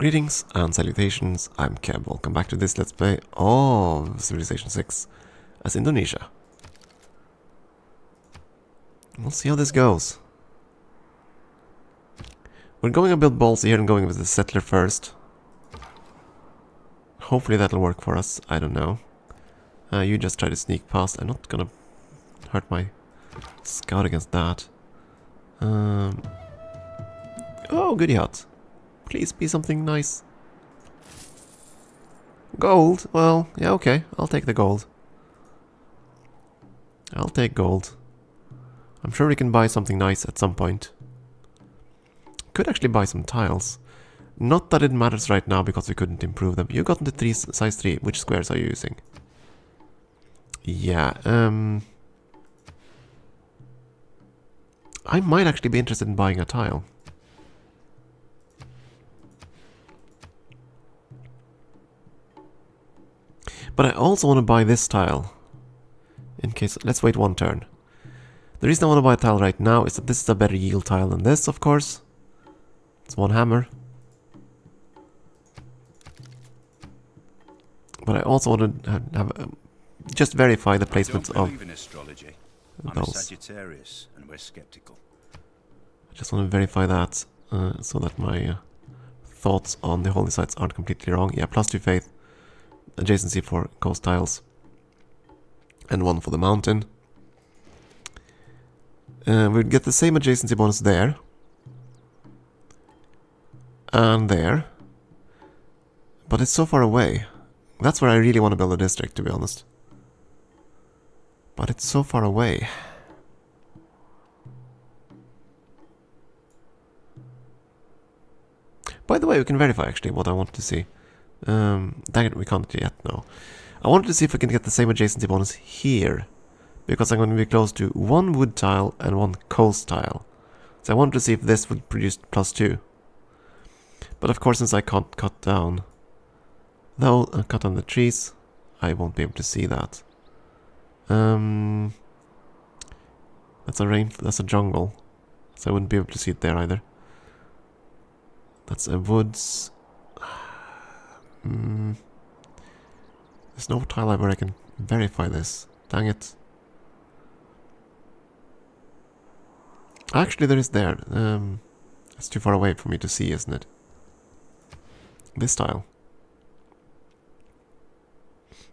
Greetings and salutations, I'm Keb. Welcome back to this Let's Play of Civilization 6 as Indonesia. We'll see how this goes. We're going a bit ballsy here and going with the settler first. Hopefully that'll work for us, I don't know. Uh, you just try to sneak past, I'm not gonna hurt my scout against that. Um, oh, goody hut. Please be something nice. Gold? Well, yeah, okay. I'll take the gold. I'll take gold. I'm sure we can buy something nice at some point. Could actually buy some tiles. Not that it matters right now because we couldn't improve them. You got into three, size 3. Which squares are you using? Yeah, um... I might actually be interested in buying a tile. But I also want to buy this tile. In case... Let's wait one turn. The reason I want to buy a tile right now is that this is a better yield tile than this, of course. It's one hammer. But I also want to have, have um, just verify the placement of in. I'm I'm those. a Sagittarius, and we're skeptical. I just want to verify that uh, so that my uh, thoughts on the holy sites aren't completely wrong. Yeah, plus two faith, adjacency for coast tiles, and one for the mountain. Uh, we'd get the same adjacency bonus there, and there, but it's so far away. That's where I really want to build a district, to be honest. But it's so far away. By the way, we can verify actually what I wanted to see. Um, dang it, we can't yet, no. I wanted to see if we can get the same adjacency bonus here. Because I'm going to be close to one wood tile and one coast tile. So I wanted to see if this would produce plus two. But of course, since I can't cut down, though, uh, cut down the trees, I won't be able to see that. Um, that's a rain, that's a jungle. So I wouldn't be able to see it there either. That's a woods. Mm. There's no tile where I can verify this. Dang it. Actually, there is there. Um, it's too far away for me to see, isn't it? This tile.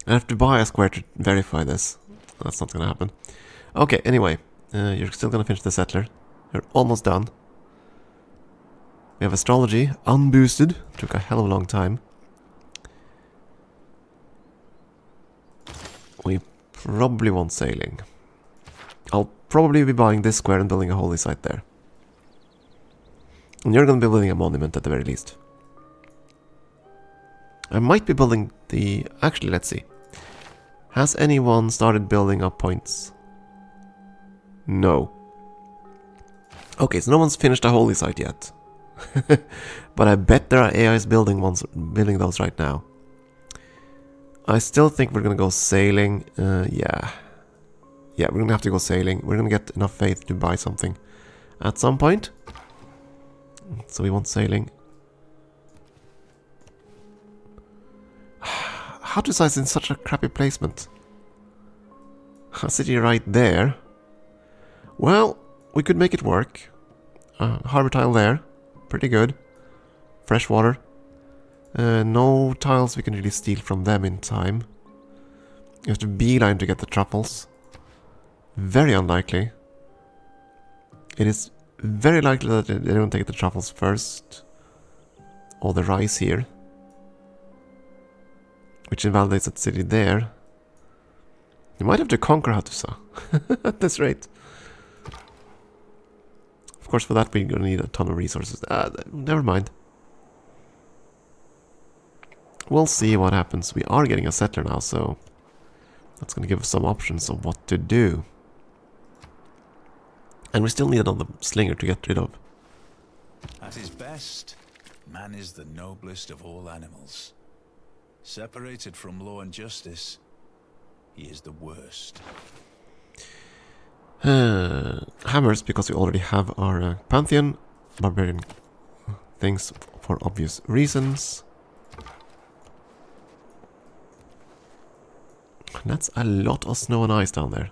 I have to buy a square to verify this. That's not gonna happen. Okay, anyway. Uh, you're still gonna finish the settler. You're almost done. We have astrology, unboosted. Took a hell of a long time. We probably want sailing. I'll probably be buying this square and building a holy site there. And you're gonna be building a monument at the very least. I might be building the... Actually, let's see. Has anyone started building up points? No. Okay, so no one's finished a holy site yet. but I bet there are AIs building ones, building those right now. I still think we're gonna go sailing. Uh, yeah, yeah, we're gonna have to go sailing. We're gonna get enough faith to buy something at some point. So we want sailing. How to size in such a crappy placement? A city right there. Well, we could make it work. Uh, harbor tile there. Pretty good. Fresh water. Uh, no tiles we can really steal from them in time. You have to beeline to get the truffles. Very unlikely. It is very likely that they don't take the truffles first. Or the rice here. Which invalidates that city there. You might have to conquer Hattusa. At this rate. Of course, for that we're gonna need a ton of resources. Uh, never mind. We'll see what happens. We are getting a settler now, so that's gonna give us some options of what to do. And we still need another slinger to get rid of. At his best, man is the noblest of all animals. Separated from law and justice, he is the worst. Uh, hammers, because we already have our uh, Pantheon barbarian things For obvious reasons. That's a lot of snow and ice down there.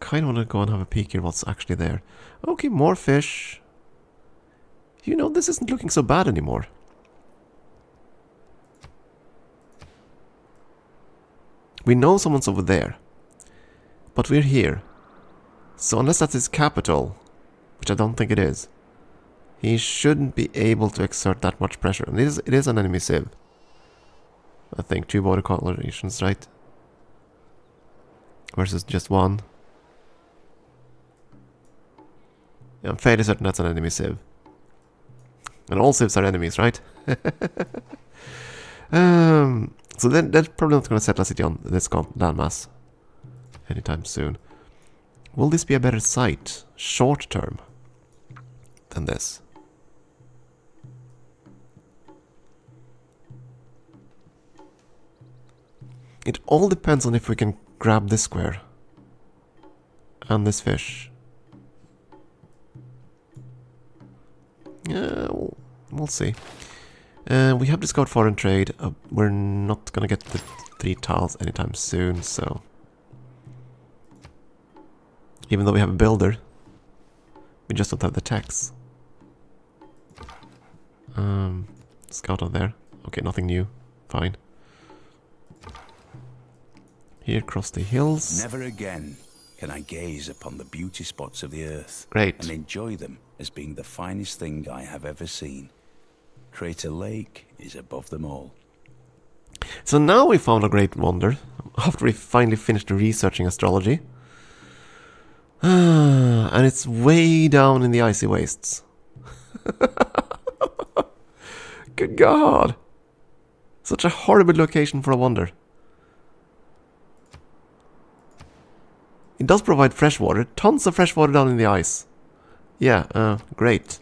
Kind of want to go and have a peek here what's actually there. Okay, more fish. You know, this isn't looking so bad anymore. We know someone's over there. But we're here. So unless that's his capital, which I don't think it is, he shouldn't be able to exert that much pressure. And it is, it is an enemy civ. I think two border coalitions, right? Versus just one. Yeah, I'm fairly certain that's an enemy civ. And all civs are enemies, right? um, so then that's probably not going to settle a city on this landmass anytime soon. Will this be a better site, short term, than this? It all depends on if we can grab this square and this fish. Yeah, we'll, see. Uh, we have discovered foreign trade. Uh, we're not gonna get the three tiles anytime soon, so... Even though we have a builder, we just don't have the tax. Um, scout on there. Okay, nothing new. Fine. Here across the hills. Never again can I gaze upon the beauty spots of the earth Great. and enjoy them as being the finest thing I have ever seen. Crater Lake is above them all. So now we found a great wonder, after we finally finished researching astrology. and it's way down in the icy wastes. Good God! Such a horrible location for a wonder. It does provide fresh water, tons of fresh water down in the ice. Yeah, uh, great.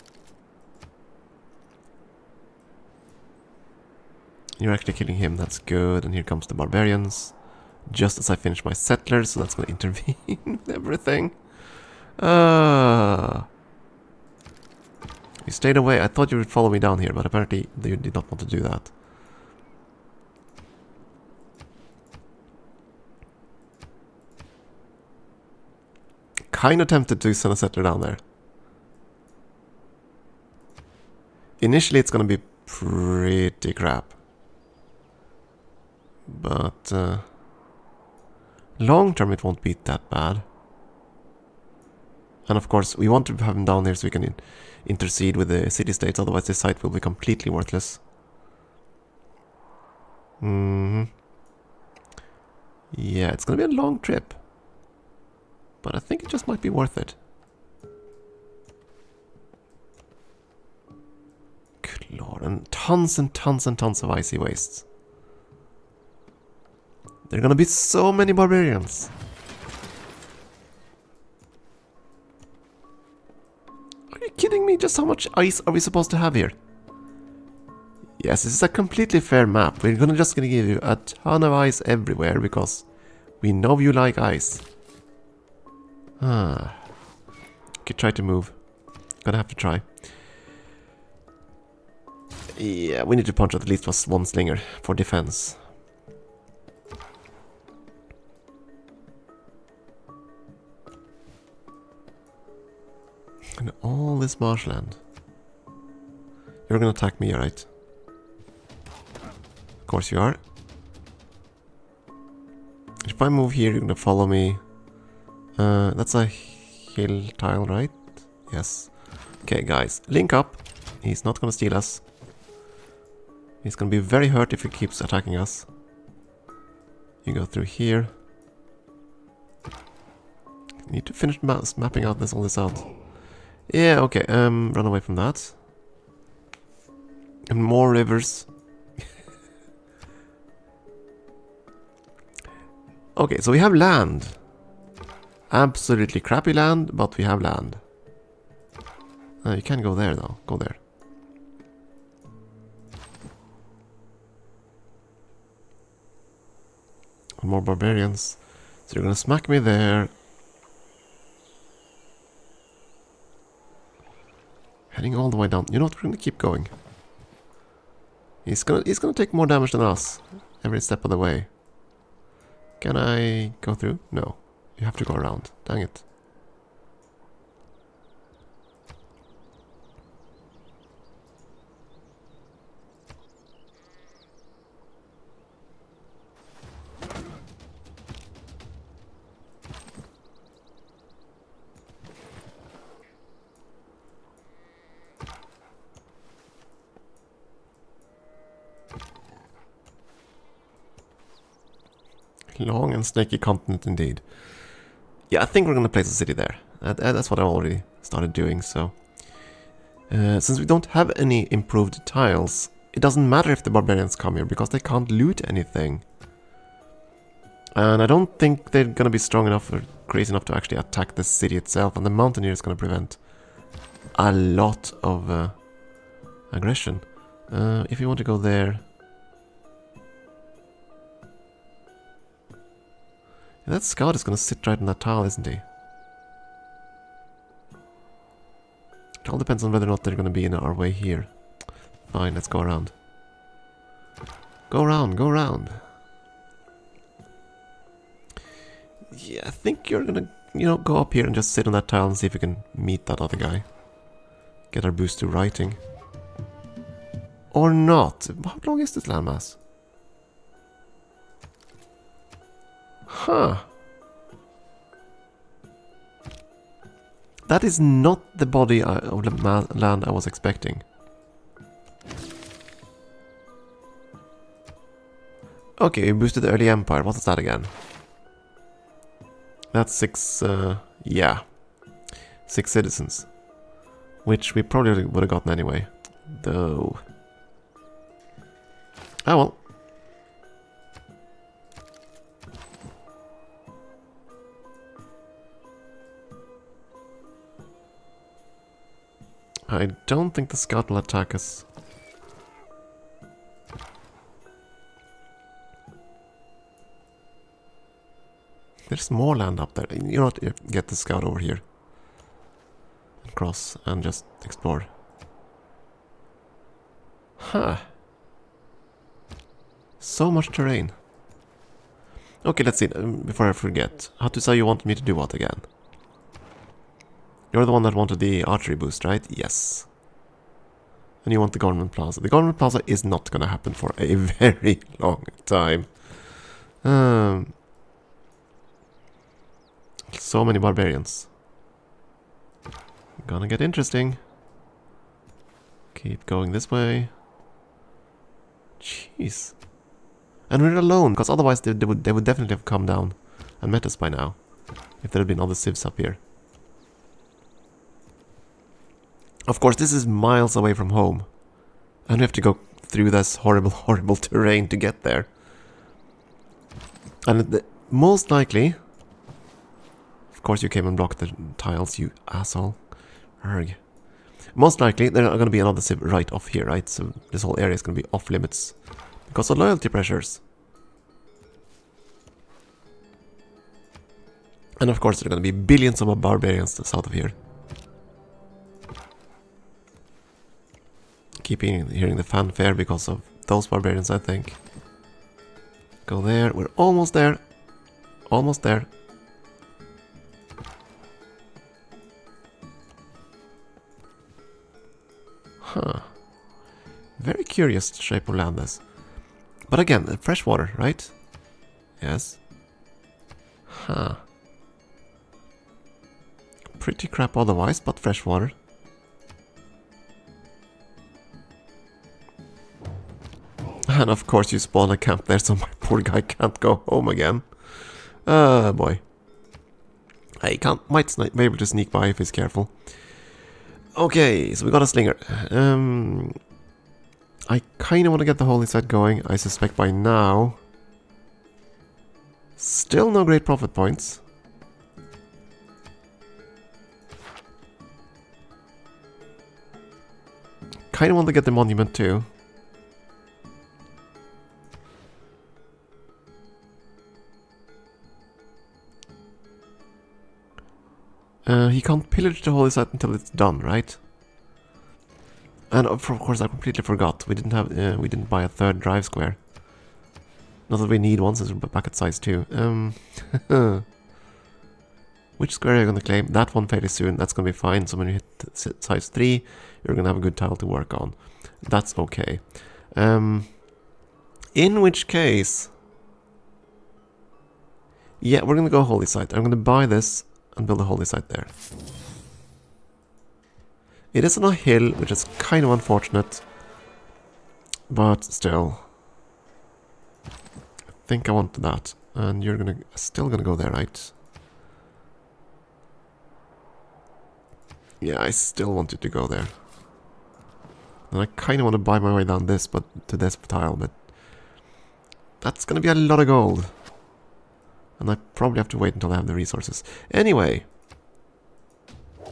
You're actually killing him, that's good. And here comes the barbarians. Just as I finish my settlers, so that's going to intervene with everything. Uh, you stayed away. I thought you would follow me down here, but apparently you did not want to do that. Kind of tempted to send a settler down there. Initially it's going to be pretty crap. But uh, long term it won't be that bad. And of course we want to have him down there so we can in intercede with the city-states, otherwise this site will be completely worthless. Mm hmm Yeah, it's gonna be a long trip. But I think it just might be worth it. Good lord, and tons and tons and tons of icy wastes. There are gonna be so many barbarians. Are you kidding me? Just how much ice are we supposed to have here? Yes, this is a completely fair map. We're gonna just gonna give you a ton of ice everywhere because we know you like ice. Ah. Okay, try to move. Gonna have to try. Yeah, we need to punch at least one slinger for defense. And all this marshland. You're gonna attack me, right? Of course you are. If I move here, you're gonna follow me. Uh, that's a hill tile, right? Yes. Okay, guys, link up. He's not gonna steal us. He's gonna be very hurt if he keeps attacking us. You go through here. Need to finish ma mapping out this all this out. Yeah, okay, um, run away from that. And more rivers. okay, so we have land. Absolutely crappy land, but we have land. Uh, you can go there though, go there. More barbarians. So you're gonna smack me there. Heading all the way down. You know what? We're gonna keep going. He's gonna he's gonna take more damage than us every step of the way. Can I go through? No. You have to go around. Dang it. Long and snaky continent indeed. Yeah, I think we're gonna place a city there. Uh, that's what I already started doing, so... Uh, since we don't have any improved tiles, it doesn't matter if the barbarians come here, because they can't loot anything. And I don't think they're gonna be strong enough or crazy enough to actually attack the city itself, and the mountaineer is gonna prevent a lot of uh, aggression. Uh, if you want to go there, Yeah, that scout is gonna sit right in that tile, isn't he? It all depends on whether or not they're gonna be in our way here. Fine, let's go around. Go around, go around. Yeah, I think you're gonna, you know, go up here and just sit on that tile and see if we can meet that other guy. Get our boost to writing. Or not. How long is this landmass? Huh. That is not the body I, of the land I was expecting. Okay, we boosted the early empire. What is that again? That's six, uh, yeah. Six citizens. Which we probably would have gotten anyway. Though. Oh well. I don't think the scout will attack us. There's more land up there. You know what? Get the scout over here. And cross and just explore. Huh. So much terrain. Okay, let's see. Um, before I forget. How to say you want me to do what again? You're the one that wanted the archery boost, right? Yes. And you want the government plaza. The government plaza is not going to happen for a very long time. Um, so many barbarians. Gonna get interesting. Keep going this way. Jeez. And we're alone, because otherwise they, they, would, they would definitely have come down and met us by now. If there had been other civs up here. Of course, this is miles away from home. And we have to go through this horrible, horrible terrain to get there. And the, most likely... Of course you came and blocked the tiles, you asshole. Erg. Most likely, there are going to be another civ right off here, right? So this whole area is going to be off limits. Because of loyalty pressures. And of course there are going to be billions of barbarians south of here. Keep hearing the fanfare because of those barbarians, I think. Go there. We're almost there. Almost there. Huh. Very curious shape of land this. But again, fresh water, right? Yes. Huh. Pretty crap otherwise, but fresh water. And of course you spawn a camp there so my poor guy can't go home again. Ah, uh, boy. He can't, might be able to sneak by if he's careful. Okay, so we got a slinger. Um, I kind of want to get the holy site going. I suspect by now... Still no great prophet points. Kind of want to get the monument too. Uh, he can't pillage the holy site until it's done, right? And of course, I completely forgot. We didn't have, uh, we didn't buy a third drive square. Not that we need one since we're back at size two. Um, which square are you going to claim? That one fairly soon. That's going to be fine. So when you hit size three, you're going to have a good tile to work on. That's okay. Um, in which case, yeah, we're going to go holy site. I'm going to buy this and build a holy site there. It is on a hill, which is kind of unfortunate. But still. I think I want that. And you're gonna still gonna go there, right? Yeah, I still wanted to go there. And I kind of want to buy my way down this, but to this tile, but that's gonna be a lot of gold. And I probably have to wait until I have the resources. Anyway,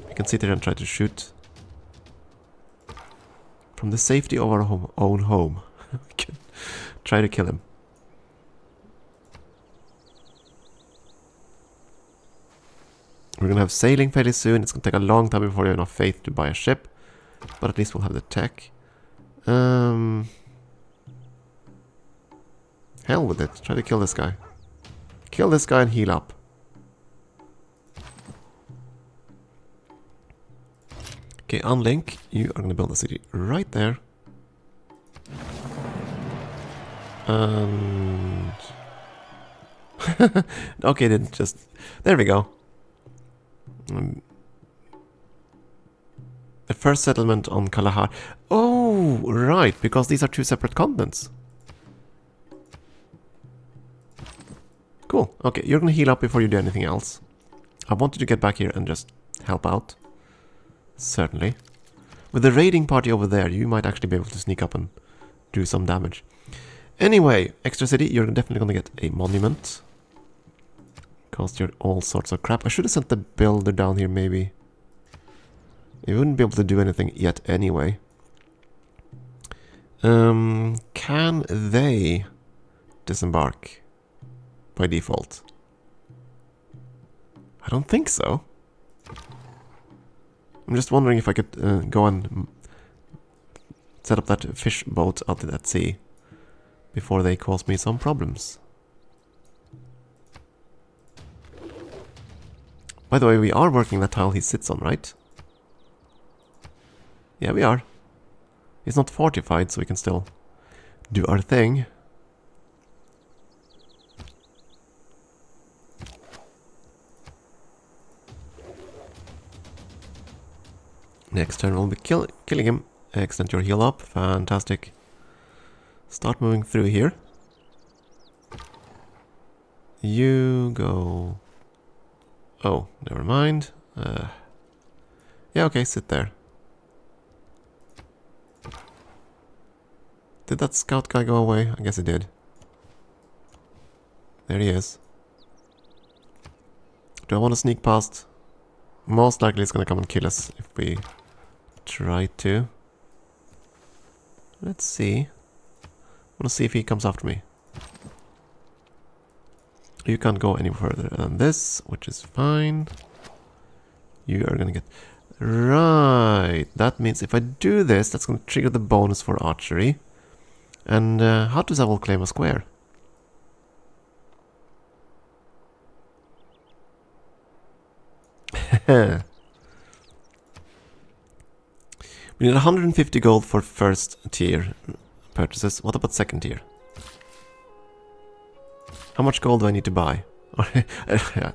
we can sit here and try to shoot from the safety of our home, own home. Try to kill him. We're gonna have sailing fairly soon. It's gonna take a long time before we have enough faith to buy a ship. But at least we'll have the tech. Um, hell with it. Try to kill this guy. Kill this guy and heal up. Okay, unlink. You are gonna build a city right there. And... okay, then just... There we go. Um, the first settlement on Kalaharia. Oh, right, because these are two separate continents. Cool. Okay, you're gonna heal up before you do anything else. I wanted to get back here and just help out. Certainly. With the raiding party over there, you might actually be able to sneak up and do some damage. Anyway, Extra City, you're definitely gonna get a monument. Cost you all sorts of crap. I should have sent the builder down here, maybe. You wouldn't be able to do anything yet anyway. Um, can they disembark by default? I don't think so. I'm just wondering if I could uh, go and set up that fish boat out at sea before they cause me some problems. By the way, we are working that tile he sits on, right? Yeah, we are. It's not fortified, so we can still do our thing. Next turn we'll be kill killing him. Extend your heal up. Fantastic. Start moving through here. You go... Oh, never mind. Uh, yeah, okay, sit there. Did that scout guy go away? I guess he did. There he is. Do I want to sneak past? Most likely he's gonna come and kill us if we try to. Let's see. I want to see if he comes after me. You can't go any further than this, which is fine. You are gonna get... Right, that means if I do this, that's gonna trigger the bonus for archery. And uh, how does that will claim a square? We need 150 gold for first tier purchases. What about second tier? How much gold do I need to buy?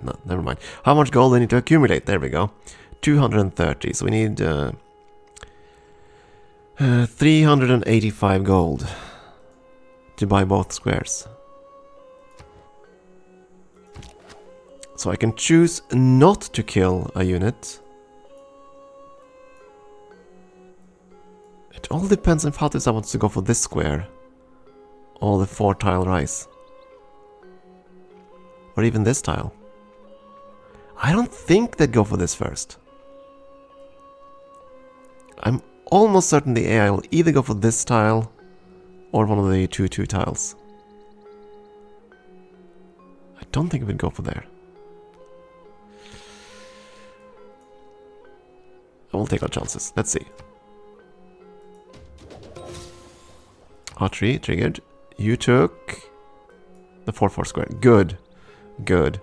no, never mind. How much gold do I need to accumulate? There we go. 230. So we need uh, uh, 385 gold to buy both squares. So I can choose not to kill a unit It all depends if Hattusa wants to go for this square. Or the four tile rice. Or even this tile. I don't think they'd go for this first. I'm almost certain the AI will either go for this tile or one of the two two tiles. I don't think it would go for there. I will take our chances. Let's see. Archery triggered. You took the 4-4 square. Good. Good.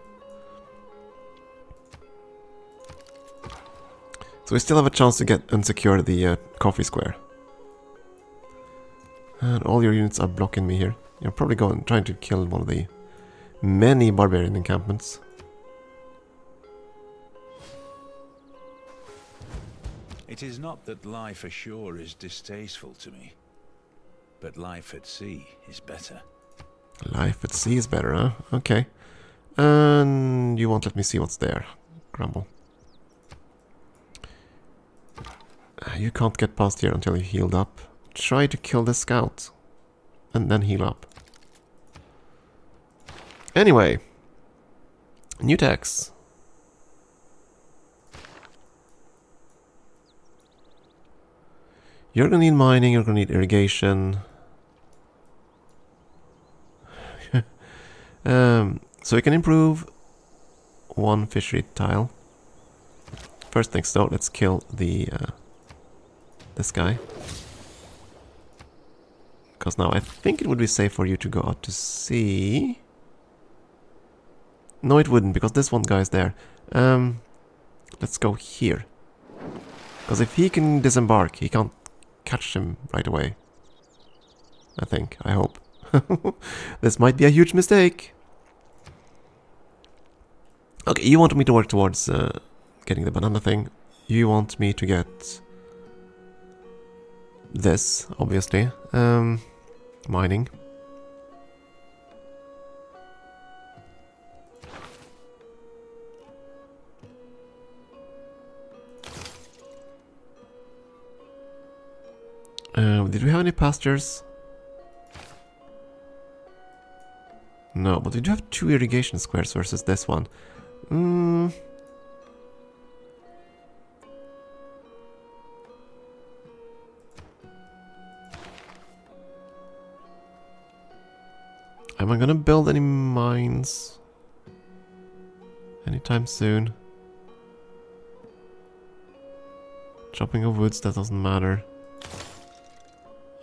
So we still have a chance to get and secure the uh, coffee square. And all your units are blocking me here. You're probably going trying to kill one of the many barbarian encampments. It is not that life ashore is distasteful to me, but life at sea is better. Life at sea is better, huh? Okay. And you won't let me see what's there. Grumble. Ah, you can't get past here until you healed up. Try to kill the scout. And then heal up. Anyway. New tax. You're gonna need mining, you're gonna need irrigation. um, so we can improve one fishery tile. First things though, let's kill the uh, this guy. Because now I think it would be safe for you to go out to sea. No, it wouldn't, because this one guy is there. Um, let's go here. Because if he can disembark, he can't catch him right away. I think, I hope. this might be a huge mistake. Okay, you want me to work towards uh, getting the banana thing. You want me to get this, obviously. Um, mining. Um, did we have any pastures? No, but we do have two irrigation squares versus this one. Mm. Am I gonna build any mines anytime soon? Chopping of woods, that doesn't matter.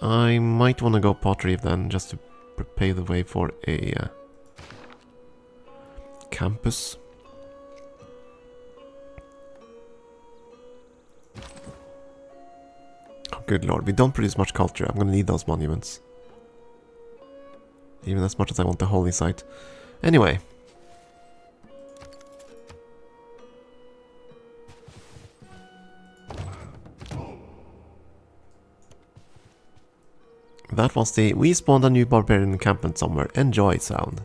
I might want to go pottery then, just to prepare the way for a uh, campus. Oh, good lord, we don't produce much culture. I'm gonna need those monuments. Even as much as I want the holy site. Anyway. That was the we spawned a new barbarian encampment somewhere. Enjoy sound.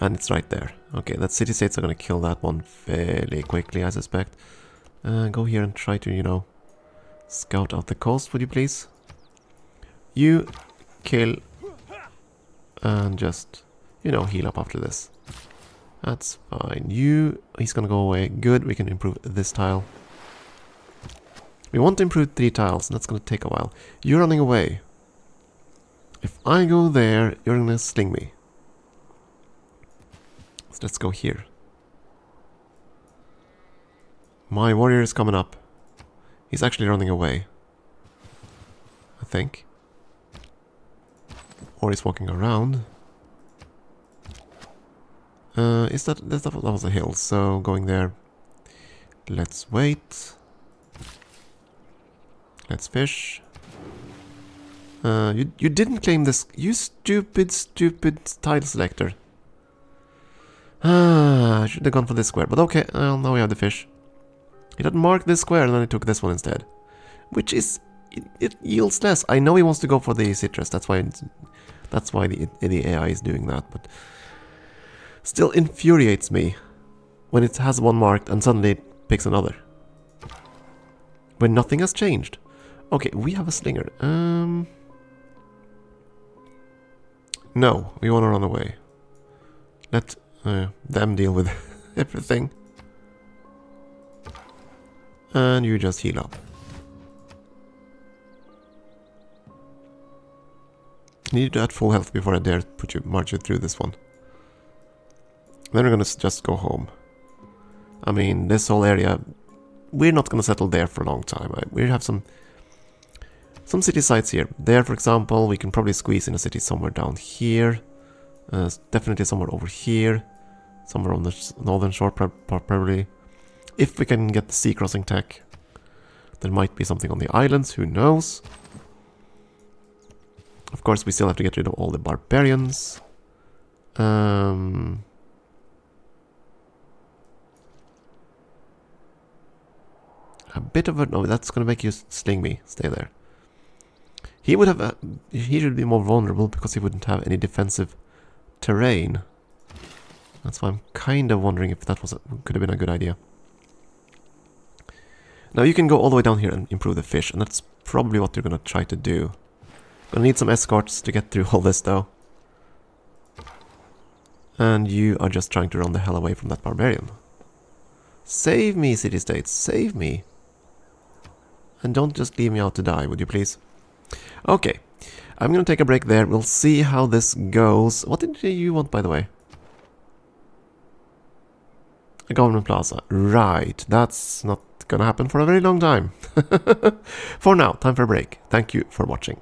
And it's right there. Okay, that city states are gonna kill that one fairly quickly, I suspect. Uh, go here and try to, you know, scout out the coast, would you please? You kill and just, you know, heal up after this. That's fine. You, he's gonna go away. Good, we can improve this tile. We want to improve three tiles, and that's gonna take a while. You're running away. If I go there, you're gonna sling me. So let's go here. My warrior is coming up. He's actually running away. I think. Or he's walking around. Uh, is that, that, that was a hill, so going there. Let's wait. Let's fish. Uh, you, you didn't claim this, you stupid, stupid tile selector. Ah, I should have gone for this square, but okay, well, now we have the fish. He didn't mark this square and then he took this one instead. Which is, it, it yields less. I know he wants to go for the citrus, that's why that's why the, the AI is doing that, but still infuriates me when it has one marked and suddenly it picks another. When nothing has changed. Okay, we have a slinger. Um, no, we want to run away. Let uh, them deal with everything. And you just heal up. Need to at full health before I dare put you march you through this one. Then we're gonna just go home. I mean, this whole area, we're not gonna settle there for a long time. We have some some city sites here. There, for example, we can probably squeeze in a city somewhere down here. Uh, definitely somewhere over here. Somewhere on the northern shore, probably. If we can get the sea crossing tech. There might be something on the islands, who knows. Of course, we still have to get rid of all the barbarians. Um, a bit of a... No, that's going to make you sling me. Stay there. He would have... A, he should be more vulnerable because he wouldn't have any defensive terrain. That's why I'm kind of wondering if that was a, could have been a good idea. Now you can go all the way down here and improve the fish, and that's probably what you're gonna try to do. Gonna need some escorts to get through all this though. And you are just trying to run the hell away from that barbarian. Save me, city-states, save me. And don't just leave me out to die, would you please? Okay, I'm gonna take a break there. We'll see how this goes. What did you want, by the way? A government plaza. Right, that's not gonna happen for a very long time. for now, time for a break. Thank you for watching.